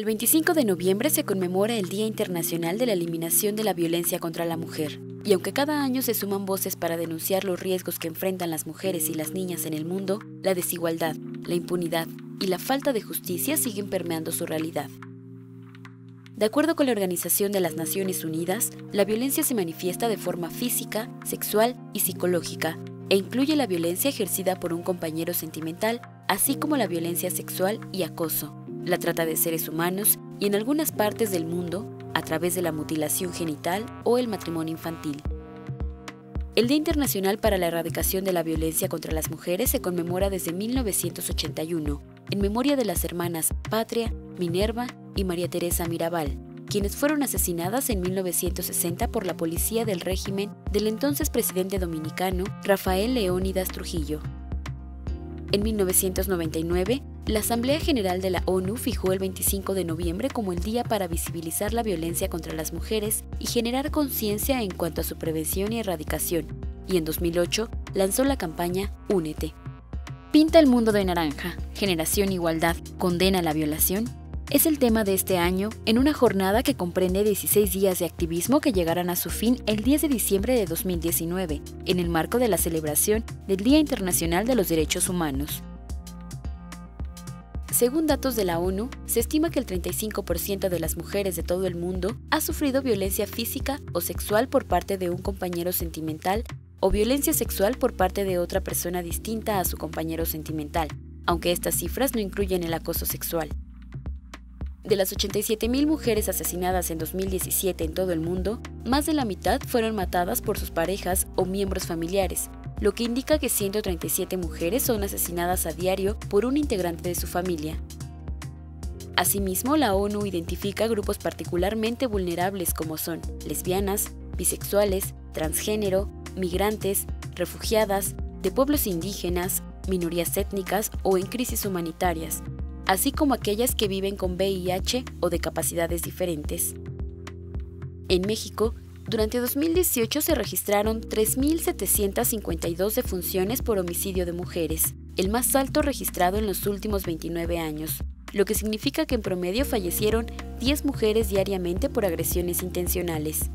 El 25 de noviembre se conmemora el Día Internacional de la Eliminación de la Violencia contra la Mujer. Y aunque cada año se suman voces para denunciar los riesgos que enfrentan las mujeres y las niñas en el mundo, la desigualdad, la impunidad y la falta de justicia siguen permeando su realidad. De acuerdo con la Organización de las Naciones Unidas, la violencia se manifiesta de forma física, sexual y psicológica, e incluye la violencia ejercida por un compañero sentimental, así como la violencia sexual y acoso la trata de seres humanos y en algunas partes del mundo a través de la mutilación genital o el matrimonio infantil. El Día Internacional para la Erradicación de la Violencia contra las Mujeres se conmemora desde 1981, en memoria de las hermanas Patria, Minerva y María Teresa Mirabal, quienes fueron asesinadas en 1960 por la policía del régimen del entonces presidente dominicano Rafael Leónidas Trujillo. En 1999, la Asamblea General de la ONU fijó el 25 de noviembre como el día para visibilizar la violencia contra las mujeres y generar conciencia en cuanto a su prevención y erradicación, y en 2008 lanzó la campaña Únete. Pinta el mundo de naranja, Generación Igualdad, condena la violación, es el tema de este año en una jornada que comprende 16 días de activismo que llegarán a su fin el 10 de diciembre de 2019, en el marco de la celebración del Día Internacional de los Derechos Humanos. Según datos de la ONU, se estima que el 35% de las mujeres de todo el mundo ha sufrido violencia física o sexual por parte de un compañero sentimental o violencia sexual por parte de otra persona distinta a su compañero sentimental, aunque estas cifras no incluyen el acoso sexual. De las 87.000 mujeres asesinadas en 2017 en todo el mundo, más de la mitad fueron matadas por sus parejas o miembros familiares, lo que indica que 137 mujeres son asesinadas a diario por un integrante de su familia. Asimismo, la ONU identifica grupos particularmente vulnerables como son lesbianas, bisexuales, transgénero, migrantes, refugiadas, de pueblos indígenas, minorías étnicas o en crisis humanitarias, así como aquellas que viven con VIH o de capacidades diferentes. En México, durante 2018 se registraron 3.752 defunciones por homicidio de mujeres, el más alto registrado en los últimos 29 años, lo que significa que en promedio fallecieron 10 mujeres diariamente por agresiones intencionales.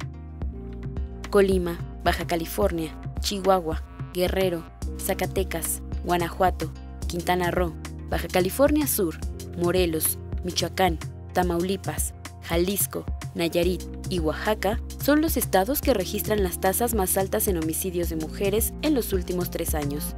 Colima, Baja California, Chihuahua, Guerrero, Zacatecas, Guanajuato, Quintana Roo, Baja California Sur, Morelos, Michoacán, Tamaulipas, Jalisco, Nayarit y Oaxaca son los estados que registran las tasas más altas en homicidios de mujeres en los últimos tres años.